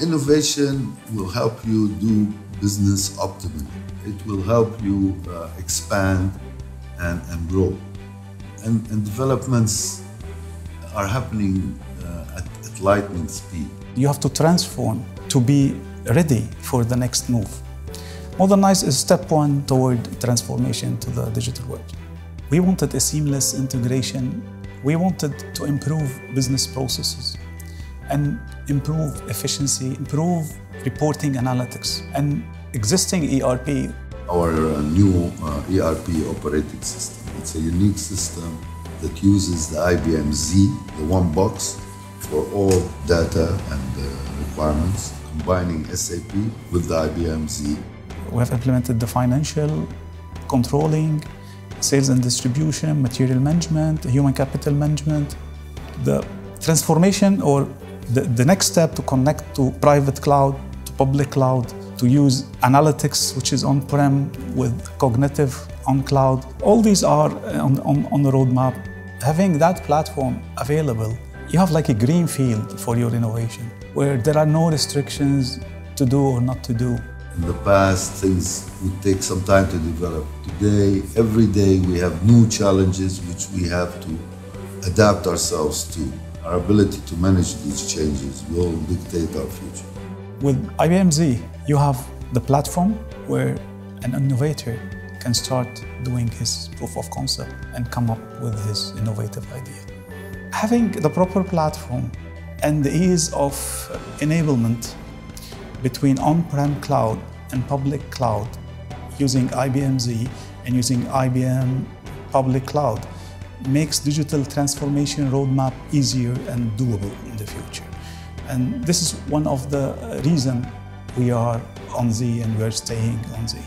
Innovation will help you do business optimally. It will help you uh, expand and, and grow. And, and developments are happening uh, at, at lightning speed. You have to transform to be ready for the next move. Modernize is step one toward transformation to the digital world. We wanted a seamless integration. We wanted to improve business processes and improve efficiency, improve reporting analytics, and existing ERP. Our uh, new uh, ERP operating system. It's a unique system that uses the IBM Z, the one box, for all data and uh, requirements, combining SAP with the IBM Z. We have implemented the financial controlling, sales and distribution, material management, human capital management. The transformation or the, the next step to connect to private cloud, to public cloud, to use analytics, which is on-prem with cognitive on cloud. All these are uh, on, on, on the roadmap. Having that platform available, you have like a green field for your innovation, where there are no restrictions to do or not to do. In the past, things would take some time to develop. Today, every day, we have new challenges which we have to adapt ourselves to. Our ability to manage these changes will dictate our future. With IBM Z, you have the platform where an innovator can start doing his proof of concept and come up with his innovative idea. Having the proper platform and the ease of enablement between on-prem cloud and public cloud using IBM Z and using IBM public cloud makes digital transformation roadmap easier and doable in the future. And this is one of the reasons we are on Z and we're staying on Z.